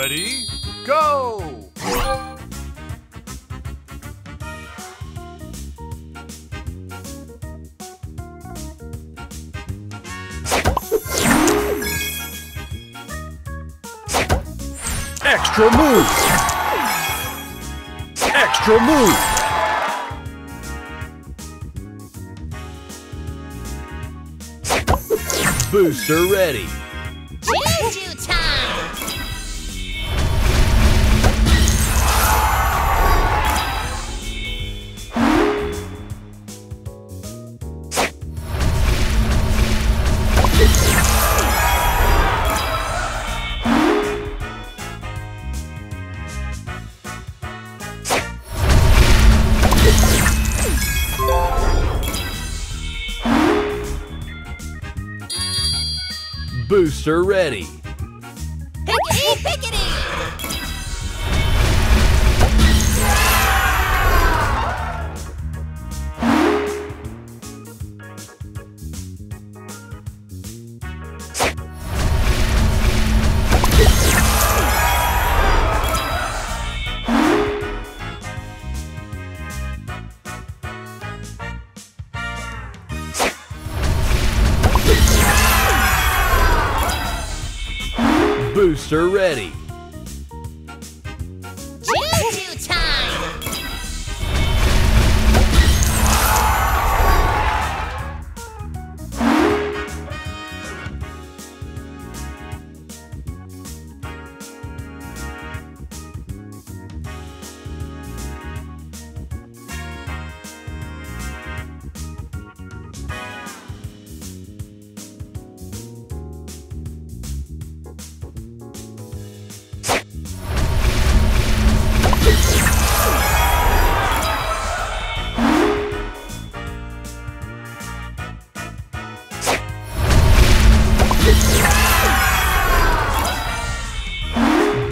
Ready, go! Extra move! Extra move! Booster ready! Booster ready! Pickety, pickety! Booster ready!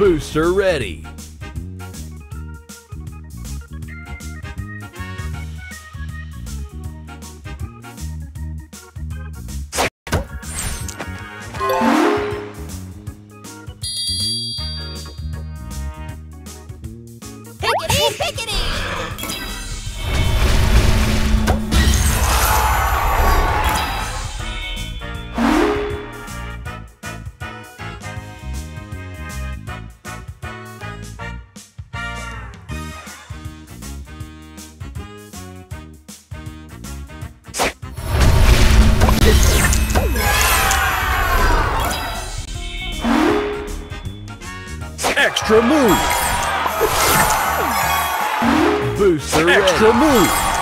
Booster ready! Pickety, pickety! Extra move! Booster Extra move!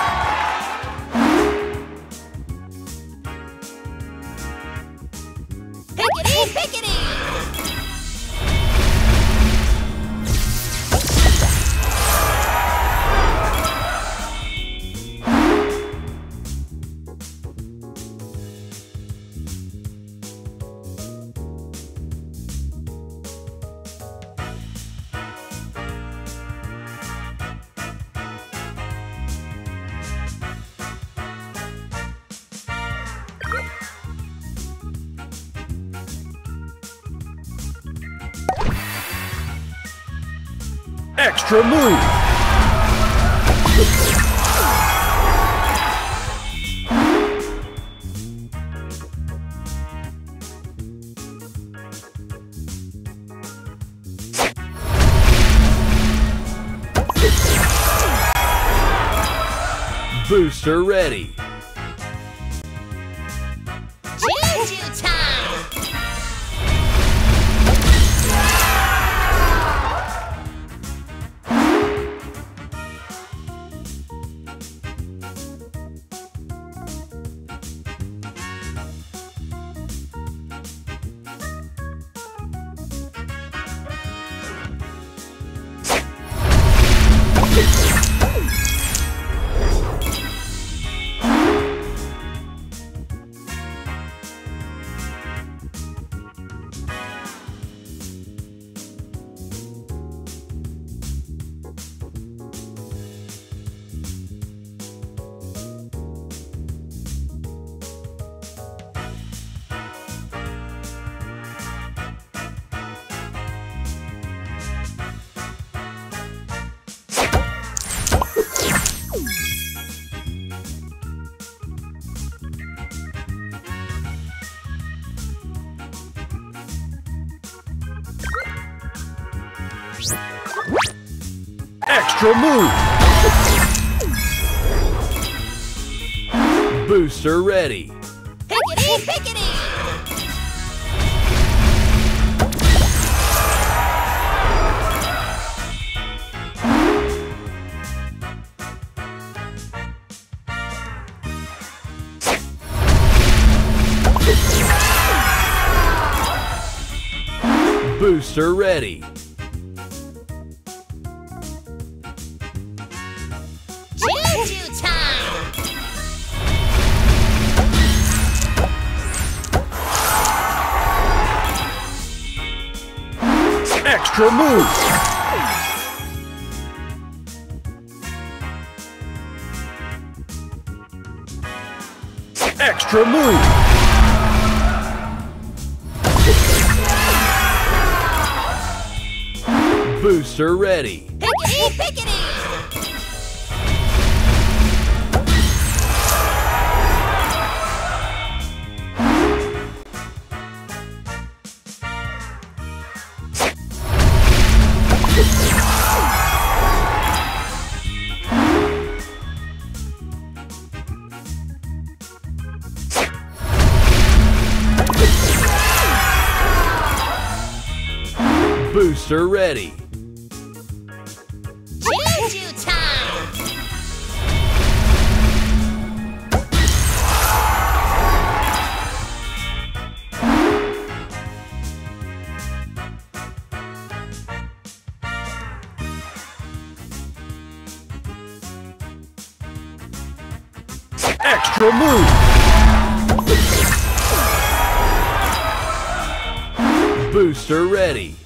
Extra move! Booster ready! Juju time! Extra move. Booster ready. Pickety, pickety. Booster ready. Extra move. Extra move. Booster ready. Pickety, pickety. Booster ready. Choo-choo time. Extra move. Booster ready.